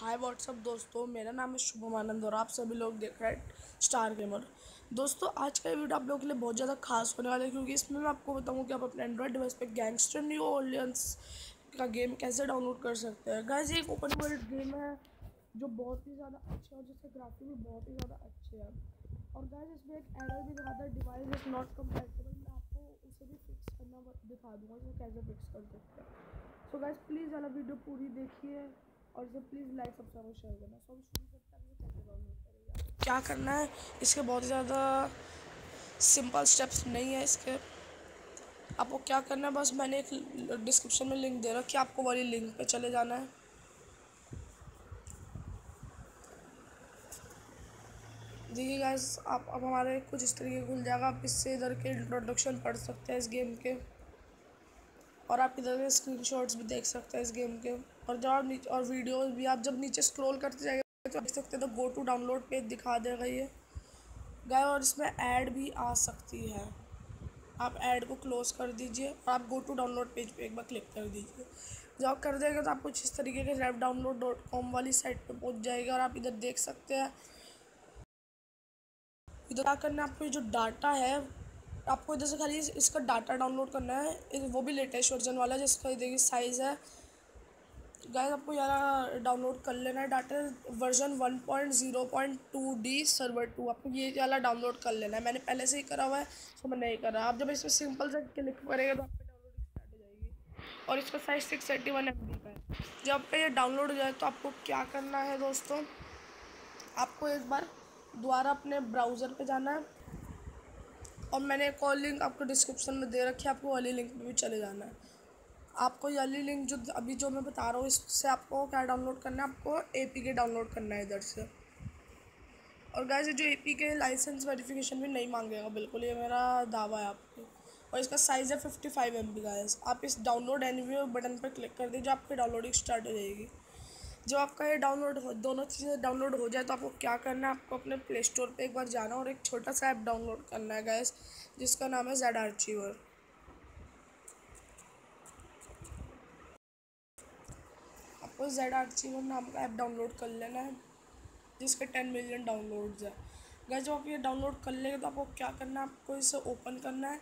Hi what's up दोस्तों? मेरा नाम है शुभम आनंद और आप सभी लोग देख रहे हैं स्टार गेमर दोस्तों, आज का वीडियो आप लोगों के लिए बहुत ज़्यादा खास होने वाला है क्योंकि इसमें मैं आपको बताऊँ कि आप अपने एंड्रॉयड डिवाइस पे गैंगस्टर न्यू ऑलियंस का गेम कैसे डाउनलोड कर सकते हैं। गाइस एक ओपन वर्ल्ड गेम है जो बहुत ही ज़्यादा अच्छा है और जिसके ग्राफिक भी बहुत ही ज़्यादा अच्छे हैं। और गाइस इसमें एक एरर भी दिखाता है डिवाइस इज़ नॉट कम्पेटेबल मैं आपको उसे भी फिक्स करना, दिखा दूँगा कि कैसे फिक्स कर सकते हैं। सो गाइस प्लीज़ वाला वीडियो पूरी देखिए। और प्लीज़ लाइक सब्सक्राइब शेयर करना। सब क्या करना है? इसके बहुत ज़्यादा सिंपल स्टेप्स नहीं है इसके। आपको क्या करना है? बस मैंने एक डिस्क्रिप्शन में लिंक दे रखी है। आपको वाली लिंक पे चले जाना है। देखिए गाइस आप, अब हमारे कुछ इस तरीके खुल जाएगा। आप इससे इधर के इंट्रोडक्शन पढ़ सकते हैं इस गेम के। और आप इधर के स्क्रीन भी देख सकते हैं इस गेम के। और जब आप नीचे और वीडियोस भी, आप जब नीचे स्क्रॉल करते जाएँगे तो देख सकते हैं तो गो टू डाउनलोड पेज दिखा देगा ये गाय और इसमें ऐड भी आ सकती है। आप ऐड को क्लोज कर दीजिए और आप गो टू डाउनलोड पेज पे एक बार क्लिक कर दीजिए। जब कर देंगे तो आप कुछ इस तरीके के रेप डाउनलोड डॉट कॉम वाली साइट पे पहुँच जाएगा और आप इधर देख सकते हैं। इधर क्या करना है, आपको जो डाटा है, आपको इधर से खाली इसका डाटा डाउनलोड करना है। वो भी लेटेस्ट वर्जन वाला, जिसका देखिए साइज़ है। गाइस आपको यहाँ डाउनलोड कर लेना है data version one point zero point two D server two आपको ये वाला डाउनलोड कर लेना है। मैंने पहले से ही करा हुआ है तो मैं नहीं करा। आप जब इसमें सिंपल से क्लिक करेंगे तो आपकी डाउनलोड स्टार्ट हो जाएगी। और इसका size six eighty one M का है। जब आपका ये डाउनलोड हो जाए तो आपको क्या करना है दोस्तों? आपको एक बार दोबारा अपने ब्राउज़र पर जाना है। और मैंने एक और लिंक आपको डिस्क्रिप्शन में दे रखी है, आपको वाली लिंक पे भी चले जाना है। आपको वाली लिंक जो अभी जो मैं बता रहा हूँ, इससे आपको क्या डाउनलोड करना है? आपको ए पी के डाउनलोड करना है इधर से। और गाइस जो A P K license verification भी नहीं मांगेगा, बिल्कुल, ये मेरा दावा है आपको। और इसका साइज़ है fifty five M B guys आप इस डाउनलोड एनी बटन पर क्लिक कर दीजिए, आपकी डाउनलोडिंग स्टार्ट हो जाएगी। जब आपका ये डाउनलोड हो, दोनों चीज़ें डाउनलोड हो जाए तो आपको क्या करना है? आपको अपने प्ले स्टोर पर एक बार जाना और एक छोटा सा ऐप डाउनलोड करना है गैस जिसका नाम है जेड आर्चीवर आपको जेड आर्चीवर नाम का ऐप डाउनलोड कर लेना है, जिसके टेन मिलियन डाउनलोड्स है। गैस जब आप ये डाउनलोड कर लेंगे तो आपको क्या करना है? आपको इसे ओपन करना है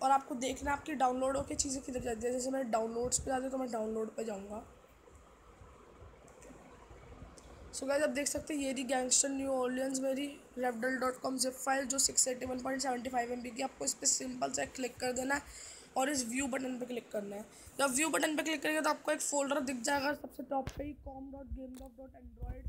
और आपको देखना है आपकी डाउनलोड होकर चीज़ें किधर जाती है। जैसे मैं डाउनलोड्स पे जाती हूँ तो मैं डाउनलोड पे जाऊँगा। सो गाइस आप देख सकते हैं, ये रही गैंगस्टर न्यू ऑलियंस मेरी repdl dot com zip file जो six eighty one point seventy five M B की आपको इस पर सिंपल से क्लिक कर देना है। और इस व्यू बटन पे क्लिक करना है। जब व्यू बटन पे क्लिक करेंगे तो आपको एक फोल्डर दिख जाएगा, सबसे टॉप पे ही com dot game dot dot Android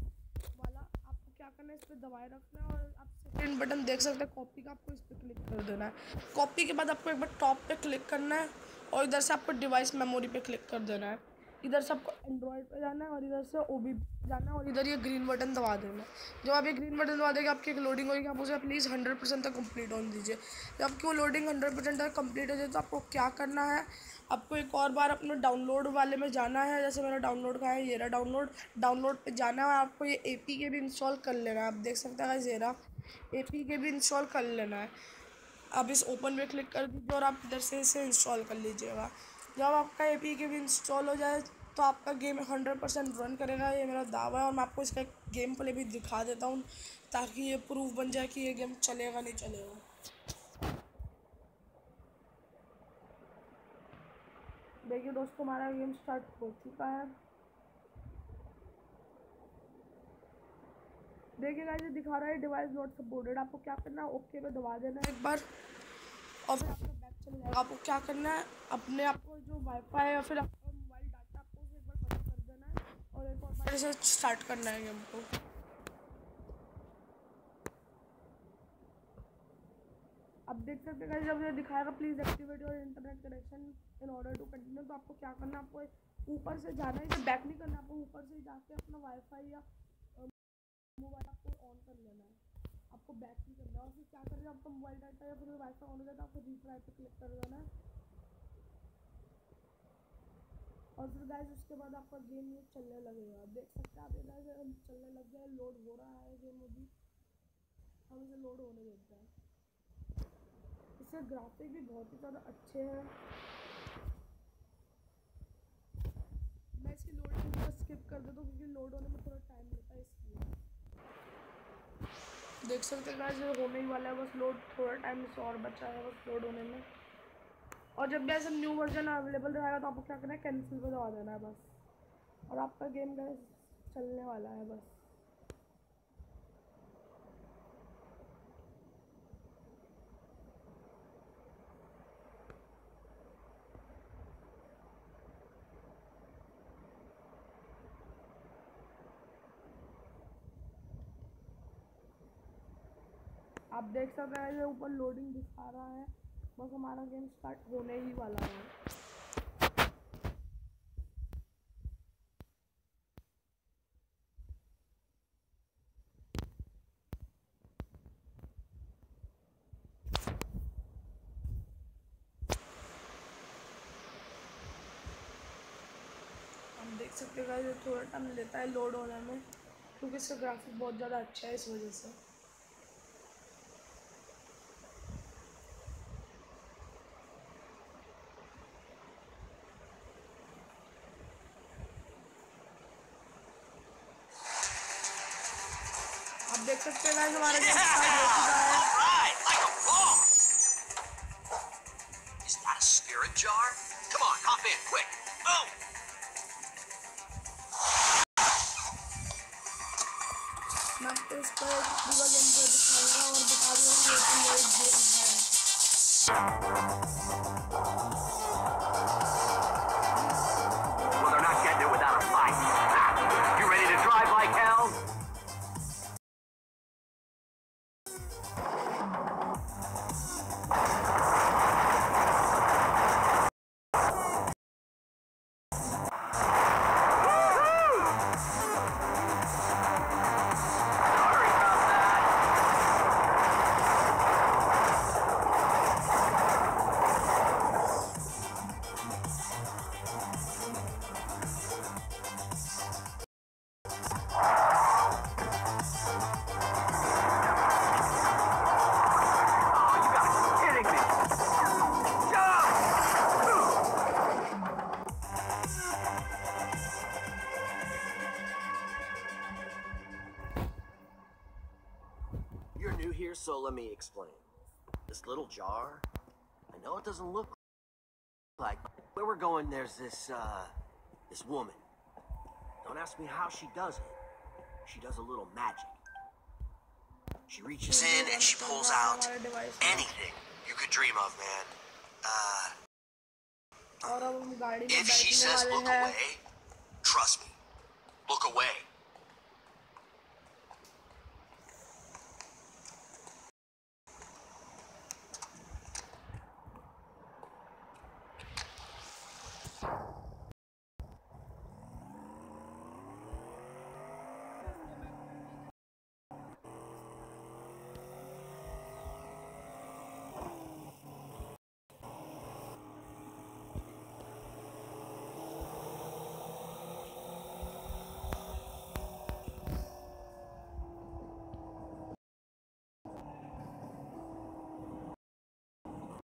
वाला। आपको क्या करना है, इस पर दबाए रखना है और आप सेकेंड बटन देख सकते हैं कॉपी का आपको इस पर क्लिक कर देना है। कॉपी के बाद आपको एक बार टॉप पर क्लिक करना है और इधर से आपको डिवाइस मेमोरी पर क्लिक कर देना है। इधर से आपको एंड्रॉयड पे जाना है और इधर से ओबी जाना है और इधर ये ग्रीन बटन दबा देना जब आप ये ग्रीन बटन दबा देंगे, आपकी एक लोडिंग होगी आप उसे प्लीज़ हंड्रेड परसेंट तक कंप्लीट होने दीजिए। जब आपकी वो लोडिंग हंड्रेड परसेंट तक कंप्लीट हो जाए तो आपको क्या करना है? आपको एक और बार अपने डाउनलोड वाले में जाना है। जैसे मेरा डाउनलोड का है ये डाउनलोड डाउनलोड पे जाना है आपको ये ए के भी इंस्टॉल कर लेना है। आप देख सकते हैं ज़ेरा ए के भी इंस्टॉल कर लेना है। आप इस ओपन पे क्लिक कर दीजिए और आप इधर से इसे इंस्टॉल कर लीजिएगा। जब आपका एपी के भी इंस्टॉल हो जाए तो आपका गेम हंड्रेड परसेंट रन करेगा, ये मेरा दावा है। और मैं आपको इसका गेम प्ले भी दिखा देता हूँ, ताकि ये प्रूफ बन जाए कि ये गेम चलेगा, नहीं चलेगा। देखिए दोस्तों, हमारा गेम स्टार्ट हो चुका है। देखिए ये दिखा रहा है डिवाइस नॉट सपोर्टेड आपको क्या करना है? ओके पे दबा देना एक बार। और फिर आपका जाएगा आपको क्या करना है? अपने आपको जो वाईफाई या फिर आपका मोबाइल डाटा आपको और एक बार कलेक्ट कर देना है और एक बार से स्टार्ट करना है गेम को। अब देख सकते हैं जब ये दिखाएगा प्लीज़ एक्टिवेट और internet connection in order to continue तो आपको क्या करना है? आपको ऊपर से जाना है बैक नहीं करना आपको ऊपर से जाके अपना वाईफाई या मोबाइल आपको ऑन कर लेना है। आपको बैक नहीं करना है। और फिर क्या करना है? आपका मोबाइल डाटा या फिर वाईफाई ऑन हो जाए तो आपको रिट्राई पे क्लिक कर देना। है और फिर गाइस उसके बाद आपका गेम ये चलने लगेगा। आप देख सकते हैं आप ये गाइस चलने लग गया लोड हो रहा है गेम अभी। हम इसे लोड होने देते हैं। इसके ग्राफिक भी बहुत ही ज़्यादा अच्छे हैं। मैं इसकी लोडिंग स्किप कर देता हूँ, क्योंकि लोड होने में थोड़ा टाइम लेता है इसलिए। देख सकते हैं गाइस होने ही वाला है, बस लोड थोड़ा टाइम से और बचा है, बस लोड होने में। और जब भी ऐसा न्यू वर्जन अवेलेबल रहेगा तो आपको क्या करना है? कैंसिल पर दबा देना है बस। और आपका गेम गाइस चलने वाला है बस। आप देख सकते हैं, ये ऊपर लोडिंग दिखा रहा है। बस हमारा गेम स्टार्ट होने ही वाला है। देख सकते हैं थोड़ा टाइम लेता है लोड होने में, क्योंकि इसका ग्राफिक बहुत ज़्यादा अच्छा है इस वजह से आप देख सकते हैं गाइस हमारा गेम स्टार्ट हो चुका है Alright, like a pro. Is that a spirit jar? Come on, hop in, quick. Boom! मैं आपको इस पर एक पूरा गेम प्ले दिखाऊँगा और बता दूँगा कि ये एक गेम है You're new here, so let me explain. This little jar, I know it doesn't look like where we're going, there's this, uh, this woman. Don't ask me how she does it. She does a little magic. She reaches in and she pulls out anything you could dream of, man. Uh, if she says look away, trust me, look away.